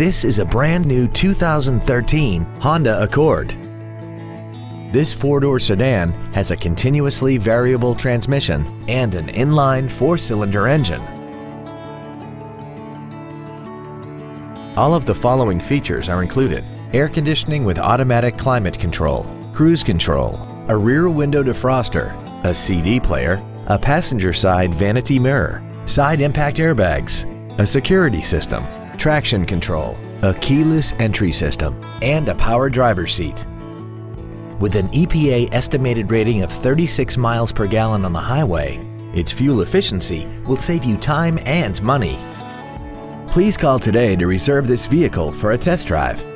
This is a brand new 2013 Honda Accord. This four-door sedan has a continuously variable transmission and an inline four-cylinder engine. All of the following features are included. Air conditioning with automatic climate control, cruise control, a rear window defroster, a CD player, a passenger side vanity mirror, side impact airbags, a security system, traction control, a keyless entry system, and a power driver's seat. With an EPA estimated rating of 36 miles per gallon on the highway, its fuel efficiency will save you time and money. Please call today to reserve this vehicle for a test drive.